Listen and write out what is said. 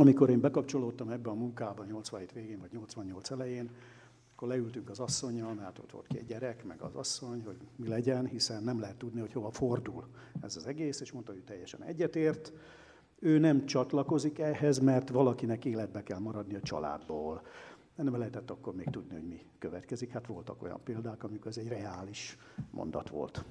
Amikor én bekapcsolódtam ebbe a munkába 87 végén, vagy 88 elején, akkor leültünk az asszonyjal, mert ott volt két gyerek, meg az asszony, hogy mi legyen, hiszen nem lehet tudni, hogy hova fordul ez az egész, és mondta, hogy teljesen egyetért. Ő nem csatlakozik ehhez, mert valakinek életbe kell maradni a családból. Nem lehetett akkor még tudni, hogy mi következik. Hát voltak olyan példák, amikor ez egy reális mondat volt.